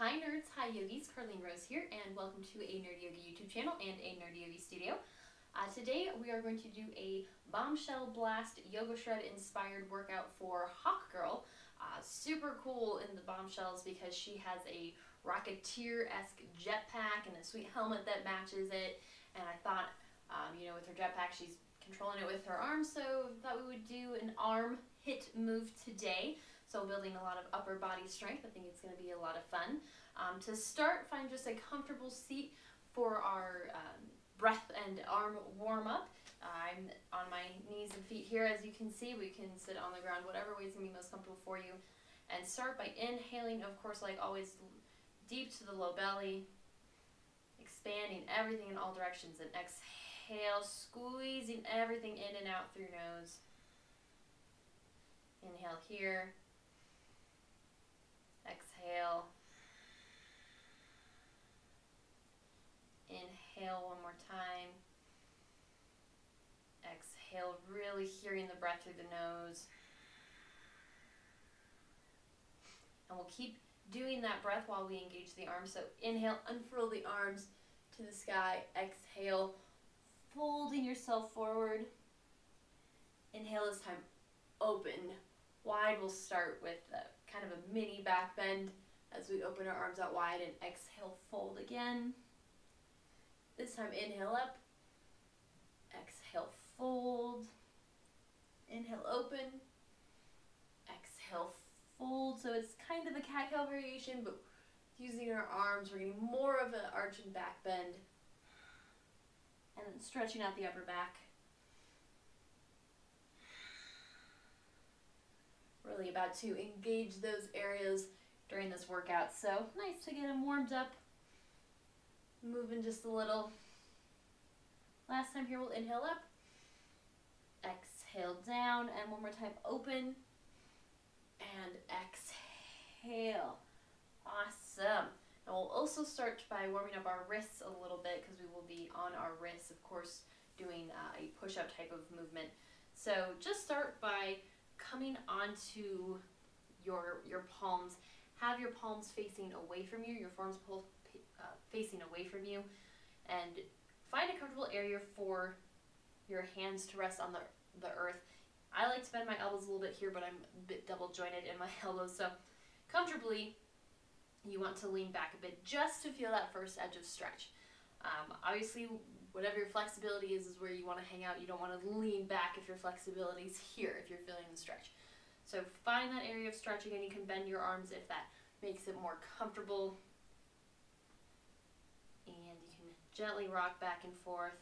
Hi nerds, hi yogis, Carleen Rose here, and welcome to a Nerdi Yogi YouTube channel and a Nerdi Yogi studio. Uh, today we are going to do a Bombshell Blast Yoga Shred inspired workout for Hawkgirl. Uh, super cool in the bombshells because she has a Rocketeer-esque jetpack and a sweet helmet that matches it. And I thought, um, you know, with her jetpack, she's controlling it with her arms, so I thought we would do an arm HIIT move today. So building a lot of upper body strength. I think it's going to be a lot of fun. Um, to start, find just a comfortable seat for our um, breath and arm warm up. I'm on my knees and feet here as you can see. We can sit on the ground, whatever way is going to be most comfortable for you. And start by inhaling, of course, like always, deep to the low belly. Expanding everything in all directions. And exhale, squeezing everything in and out through nose. Inhale here. Exhale. Inhale one more time. Exhale, really hearing the breath through the nose. And we'll keep doing that breath while we engage the arms. So inhale, unfurl the arms to the sky. Exhale, folding yourself forward. Inhale this time, open. Wide, we'll start with a kind of a mini back bend as we open our arms out wide and exhale, fold again. This time, inhale up, exhale, fold, inhale, open, exhale, fold. So it's kind of a cat-cow variation, but using our arms, we're getting more of an arch and back bend. And then stretching out the upper back. Really about to engage those areas during this workout. So nice to get them warmed up. Moving just a little. Last time here, we'll inhale up. Exhale down. And one more time, open. And exhale. Awesome. And we'll also start by warming up our wrists a little bit because we will be on our wrists, of course, doing uh, a push-up type of movement. So just start by coming onto your, your palms. Have your palms facing away from you, your pull, uh, facing away from you, and find a comfortable area for your hands to rest on the, the earth. I like to bend my elbows a little bit here, but I'm a bit double jointed in my elbows, so comfortably you want to lean back a bit just to feel that first edge of stretch. Um, obviously, whatever your flexibility is, is where you want to hang out. You don't want to lean back if your flexibility is here, if you're feeling the stretch. So find that area of stretching and you can bend your arms if that makes it more comfortable. And you can gently rock back and forth.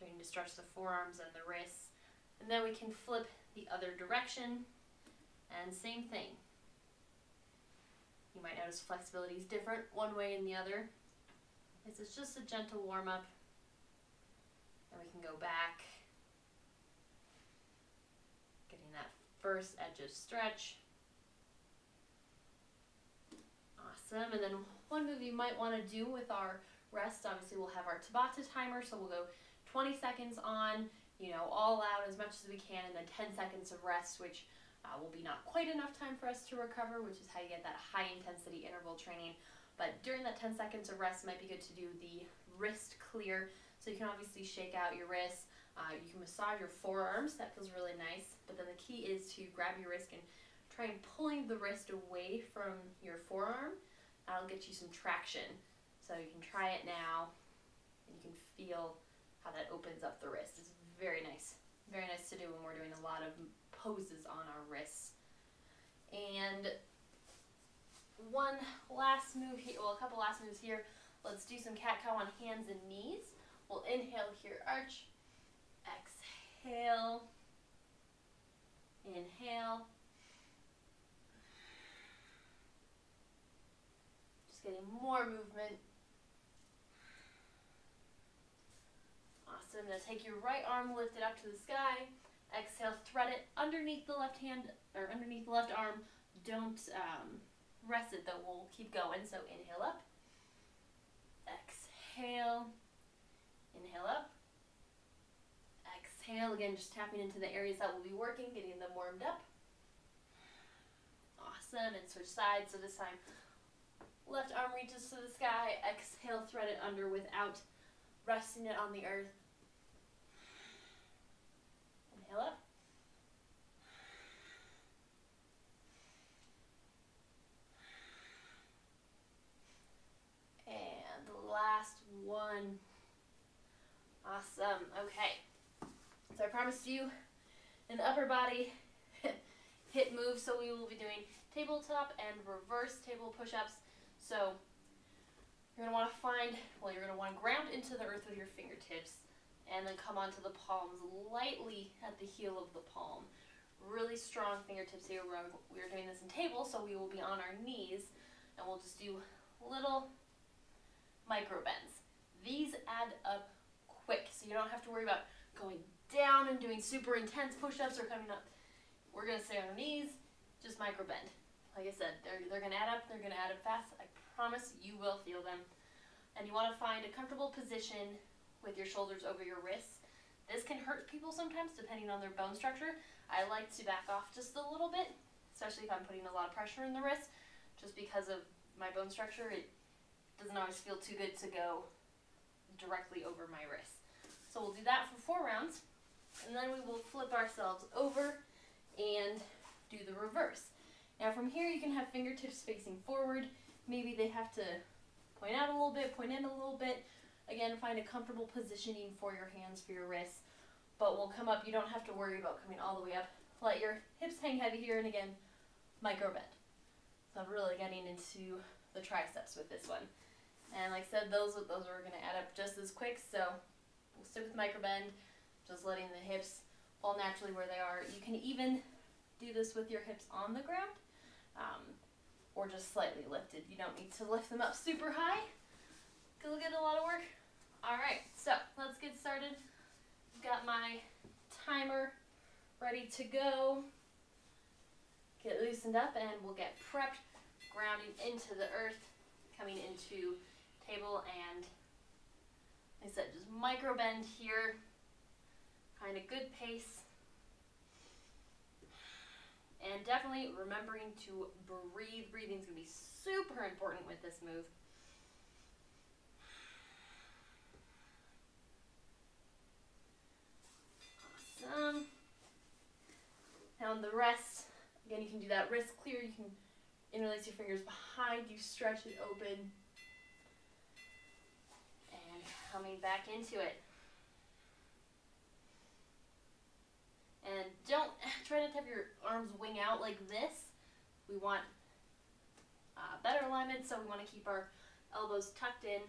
Starting to stretch the forearms and the wrists. And then we can flip the other direction and same thing. You might notice flexibility is different one way and the other. This is just a gentle warm up. And we can go back. Getting that first edge of stretch. Awesome. And then one move you might want to do with our rest, obviously we'll have our Tabata timer. So we'll go 20 seconds on, you know, all out as much as we can, and then 10 seconds of rest, which uh, will be not quite enough time for us to recover, which is how you get that high intensity interval training. But during that 10 seconds of rest, might be good to do the wrist clear. So you can obviously shake out your wrists. Uh, you can massage your forearms. That feels really nice. But then the key is to grab your wrist and try and pulling the wrist away from your forearm. That'll get you some traction. So you can try it now and you can feel how that opens up the wrist. It's very nice. Very nice to do when we're doing a lot of poses on our wrists. And one last move here, well, a couple last moves here. Let's do some cat-cow on hands and knees. We'll inhale here, arch. Exhale. Inhale. Just getting more movement. Awesome. Now take your right arm lift it up to the sky. Exhale, thread it underneath the left hand, or underneath the left arm. Don't um, rest it though, we'll keep going. So inhale up. Exhale. Inhale up. Exhale, again, just tapping into the areas that we'll be working, getting them warmed up. Awesome. And switch sides. So this time, left arm reaches to the sky. Exhale, thread it under without resting it on the earth. Up. And the last one. Awesome. Okay. So I promised you an upper body hip move. So we will be doing tabletop and reverse table push-ups. So you're going to want to find, well, you're going to want to ground into the earth with your fingertips and then come onto the palms lightly at the heel of the palm. Really strong fingertips here. We're, we're doing this in table, so we will be on our knees and we'll just do little micro bends. These add up quick, so you don't have to worry about going down and doing super intense push-ups or coming up. We're gonna stay on our knees, just micro bend. Like I said, they're, they're gonna add up, they're gonna add up fast. I promise you will feel them. And you wanna find a comfortable position with your shoulders over your wrists. This can hurt people sometimes depending on their bone structure. I like to back off just a little bit, especially if I'm putting a lot of pressure in the wrist, just because of my bone structure. It doesn't always feel too good to go directly over my wrist. So we'll do that for four rounds, and then we will flip ourselves over and do the reverse. Now from here you can have fingertips facing forward. Maybe they have to point out a little bit, point in a little bit. Again, find a comfortable positioning for your hands, for your wrists. But we'll come up, you don't have to worry about coming all the way up. Let your hips hang heavy here, and again, micro bend. So I'm really getting into the triceps with this one. And like I said, those, those are going to add up just as quick, so we'll stick with micro bend, just letting the hips fall naturally where they are. You can even do this with your hips on the ground um, or just slightly lifted. You don't need to lift them up super high. It'll get a lot of work. All right, so let's get started. Got my timer ready to go. Get loosened up and we'll get prepped, grounding into the earth, coming into table and I said, just micro bend here. Find a good pace. And definitely remembering to breathe. Breathing is going to be super important with this move. Awesome. Now on the rest, again, you can do that wrist clear. You can interlace your fingers behind you, stretch it open. And coming back into it. And don't try not to have your arms wing out like this. We want uh, better alignment, so we want to keep our elbows tucked in.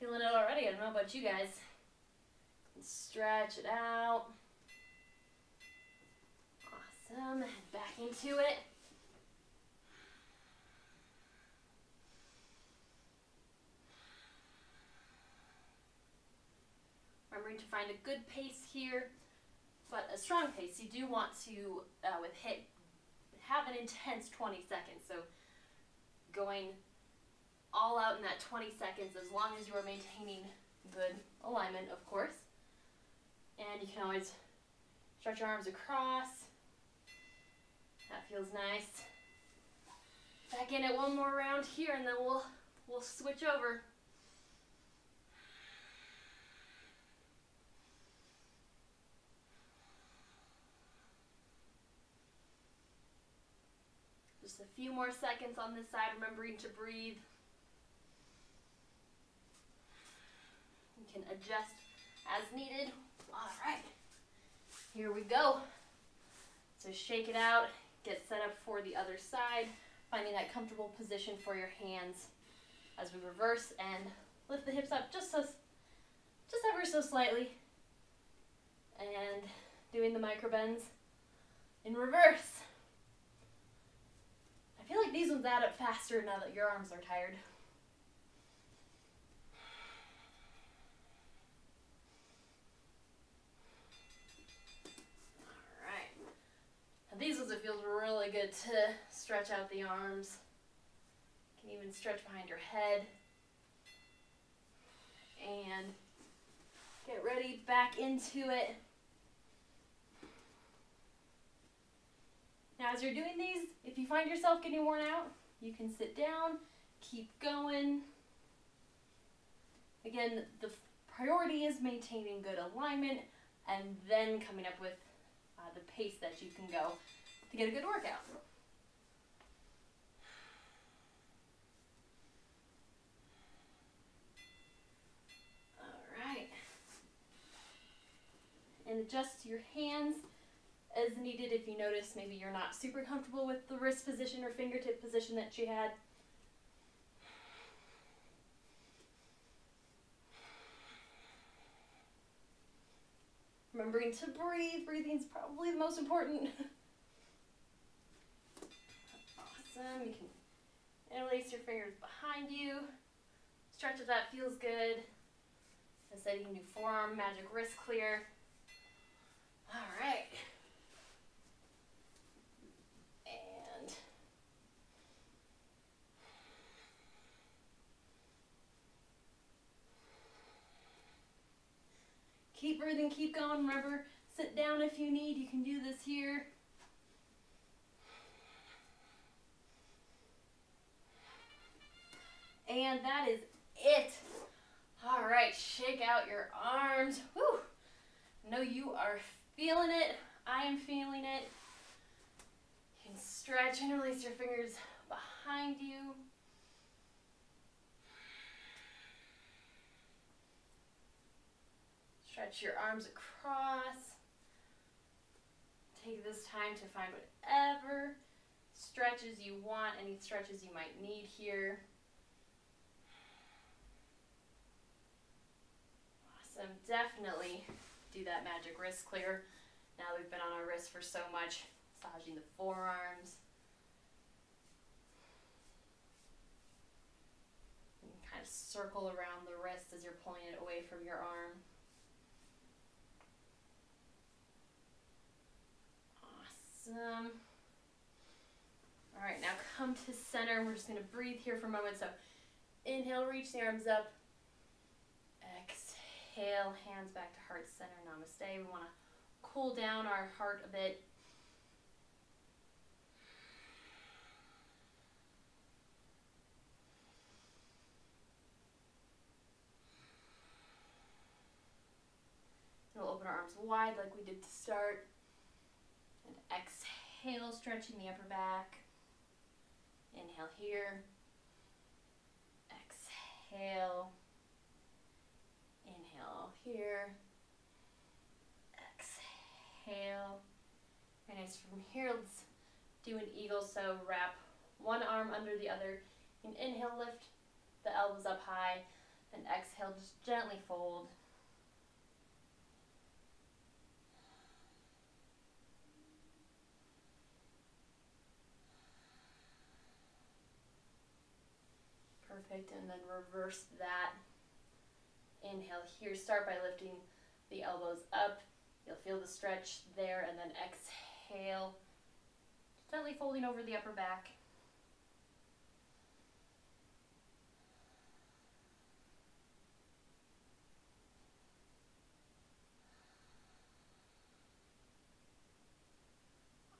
Feeling it already. I don't know about you guys. Stretch it out. Awesome. Back into it. Remembering to find a good pace here, but a strong pace. You do want to, uh, with HIIT, have an intense 20 seconds. So going all out in that 20 seconds as long as you are maintaining good alignment, of course. And you can always stretch your arms across. That feels nice. Back in it one more round here and then we'll we'll switch over. Just a few more seconds on this side, remembering to breathe. You can adjust as needed. All right, here we go. So shake it out, get set up for the other side, finding that comfortable position for your hands as we reverse and lift the hips up just so, just ever so slightly. And doing the micro bends in reverse. I feel like these ones add up faster now that your arms are tired. these ones, it feels really good to stretch out the arms. You can even stretch behind your head. And get ready back into it. Now, as you're doing these, if you find yourself getting worn out, you can sit down, keep going. Again, the priority is maintaining good alignment and then coming up with uh, the pace that you can go to get a good workout. All right. And adjust your hands as needed if you notice maybe you're not super comfortable with the wrist position or fingertip position that you had. Remembering to breathe. Breathing is probably the most important. awesome. You can interlace your fingers behind you. Stretch if that feels good. As I said, you can do forearm magic wrist clear. All right. And keep breathing, keep going. Remember, sit down if you need. You can do this here. And that is it. All right, shake out your arms. Whew. Know you are feeling it. I am feeling it. You can stretch and release your fingers behind you. Stretch your arms across. Take this time to find whatever stretches you want, any stretches you might need here. Awesome. Definitely do that magic wrist clear. Now we've been on our wrists for so much, massaging the forearms. Kind of circle around the wrist as you're pulling it away from your arm. Awesome. All right, now come to center. We're just gonna breathe here for a moment. So inhale, reach the arms up. Exhale, hands back to heart center, namaste. We wanna cool down our heart a bit. We'll open our arms wide like we did to start. And exhale, stretching the upper back. Inhale here. Exhale. Inhale here. Exhale. And nice from here, let's do an eagle. So wrap one arm under the other. And inhale, lift the elbows up high. And exhale, just gently fold. Perfect, and then reverse that. Inhale here, start by lifting the elbows up. You'll feel the stretch there, and then exhale, gently folding over the upper back.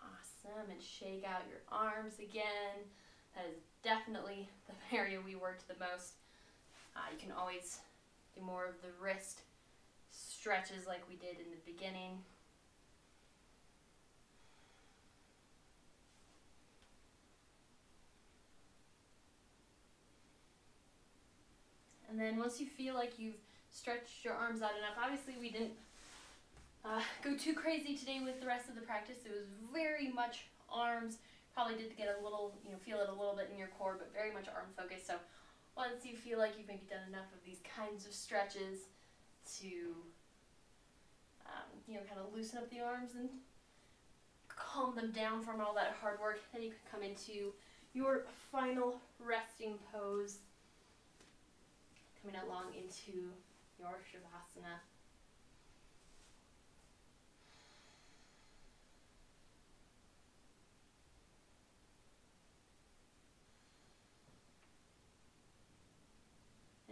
Awesome, and shake out your arms again. That is definitely the area we worked the most. Uh, you can always more of the wrist stretches like we did in the beginning. And then once you feel like you've stretched your arms out enough, obviously we didn't uh, go too crazy today with the rest of the practice. It was very much arms, probably did get a little, you know, feel it a little bit in your core, but very much arm focused. So once you feel like you've maybe done enough of these kinds of stretches to, um, you know, kind of loosen up the arms and calm them down from all that hard work, then you can come into your final resting pose, coming along into your Shavasana.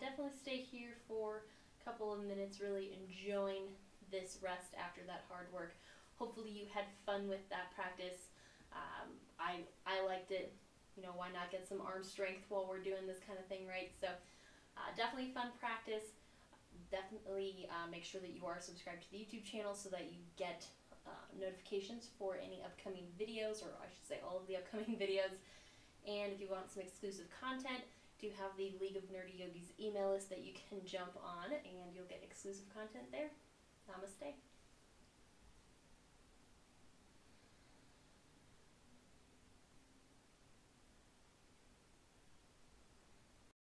Definitely stay here for a couple of minutes, really enjoying this rest after that hard work. Hopefully, you had fun with that practice. Um, I I liked it. You know, why not get some arm strength while we're doing this kind of thing, right? So, uh, definitely fun practice. Definitely uh, make sure that you are subscribed to the YouTube channel so that you get uh, notifications for any upcoming videos, or I should say all of the upcoming videos. And if you want some exclusive content, do have the League of Nerdi Yogis email list that you can jump on, and you'll get exclusive content there. Namaste.